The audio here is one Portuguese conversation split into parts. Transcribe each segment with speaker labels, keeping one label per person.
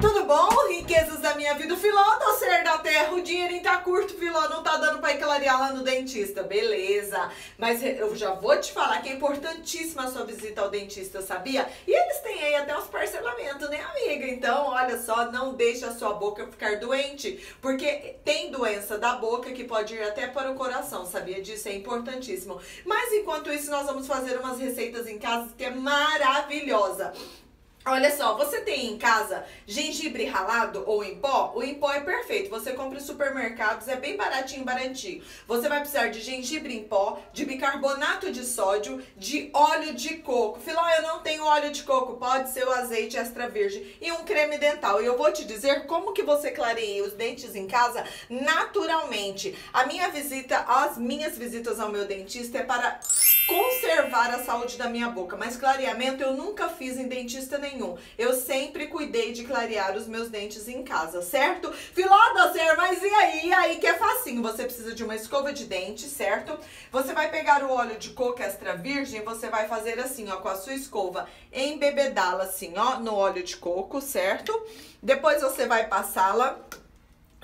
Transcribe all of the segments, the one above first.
Speaker 1: Tudo bom? Riquezas da minha vida. Filó, doceiro da terra, o dinheirinho tá curto, Filó, não tá dando pra ir clarear lá no dentista. Beleza. Mas eu já vou te falar que é importantíssima a sua visita ao dentista, sabia? E eles têm aí até os parcelamentos, né, amiga? Então, olha só, não deixe a sua boca ficar doente, porque tem doença da boca que pode ir até para o coração, sabia disso? É importantíssimo. Mas enquanto isso, nós vamos fazer umas receitas em casa que é maravilhosa. Olha só, você tem em casa gengibre ralado ou em pó? O em pó é perfeito. Você compra em supermercados, é bem baratinho, baratinho. Você vai precisar de gengibre em pó, de bicarbonato de sódio, de óleo de coco. Filó, eu não tenho óleo de coco, pode ser o azeite extra virgem e um creme dental. E eu vou te dizer como que você clareia os dentes em casa naturalmente. A minha visita, as minhas visitas ao meu dentista é para conservar a saúde da minha boca, mas clareamento eu nunca fiz em dentista nenhum. Eu sempre cuidei de clarear os meus dentes em casa, certo? Filó ser, mas e aí? E aí que é facinho. Você precisa de uma escova de dente, certo? Você vai pegar o óleo de coco extra virgem, você vai fazer assim, ó, com a sua escova, embebedá-la assim, ó, no óleo de coco, certo? Depois você vai passá-la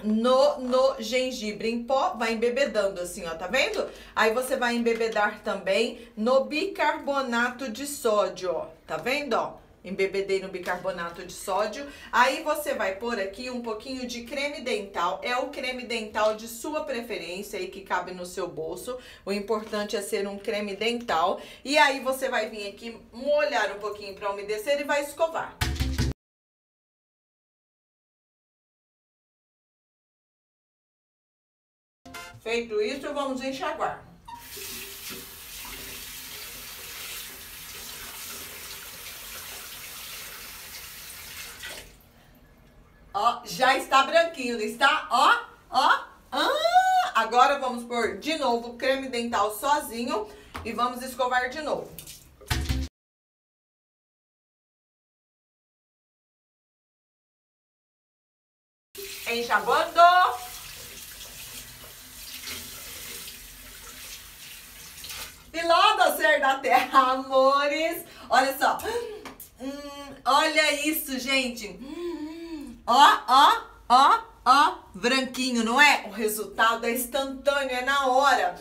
Speaker 1: no, no gengibre em pó, vai embebedando assim, ó, tá vendo? Aí você vai embebedar também no bicarbonato de sódio, ó, tá vendo, ó? Embebedei no bicarbonato de sódio. Aí você vai pôr aqui um pouquinho de creme dental. É o creme dental de sua preferência aí que cabe no seu bolso. O importante é ser um creme dental. E aí você vai vir aqui molhar um pouquinho para umedecer e vai escovar. Feito isso, vamos enxaguar. Ó, já está branquinho, não está? Ó, ó. Ah, agora vamos pôr de novo creme dental sozinho e vamos escovar de novo. Enxaguando. Pilão ser da terra, amores. Olha só. Hum, olha isso, gente. Ó, ó, ó, ó. Branquinho, não é? O resultado é instantâneo, é na hora.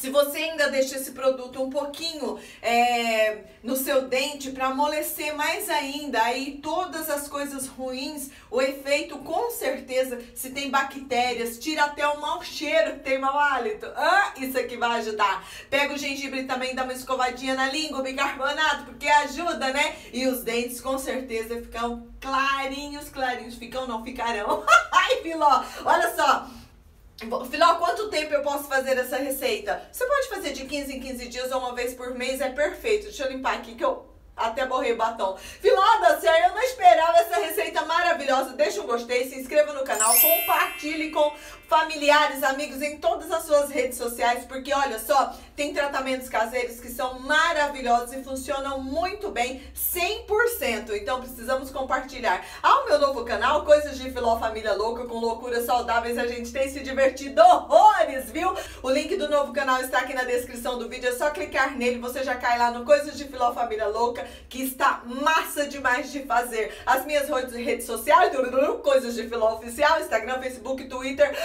Speaker 1: Se você ainda deixa esse produto um pouquinho é, no seu dente para amolecer mais ainda, aí todas as coisas ruins, o efeito com certeza, se tem bactérias, tira até o mau cheiro, tem mau hálito. Ah, isso aqui vai ajudar. Pega o gengibre também, dá uma escovadinha na língua, bicarbonato, porque ajuda, né? E os dentes com certeza ficam clarinhos, clarinhos. Ficam, não ficarão. Ai, Filó, olha só. Filó, quanto tempo eu posso fazer essa receita? Você pode fazer de 15 em 15 dias ou uma vez por mês, é perfeito. Deixa eu limpar aqui que eu até borrei o batom. Sério, eu não esperava essa receita maravilhosa. Deixa um gostei, se inscreva no canal, compartilhe com familiares, amigos em todas as suas redes sociais, porque olha só, tem tratamentos caseiros que são maravilhosos e funcionam muito bem, 100%. Então precisamos compartilhar. Ao meu novo canal, Coisas de Filó Família Louca, com loucuras saudáveis, a gente tem se divertido horrores, viu? O link do novo canal está aqui na descrição do vídeo, é só clicar nele, você já cai lá no Coisas de Filó Família Louca, que está massa demais de fazer. As minhas redes sociais, Coisas de Filó Oficial, Instagram, Facebook, Twitter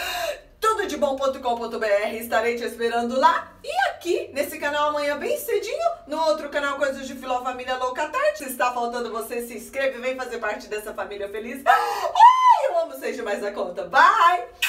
Speaker 1: tudo de bom.com.br. Estarei te esperando lá e aqui nesse canal amanhã bem cedinho, no outro canal Coisas de Filó Família Louca Tarde. Se está faltando você, se inscreve, vem fazer parte dessa família feliz. Ai, eu amo vocês demais a conta. Bye!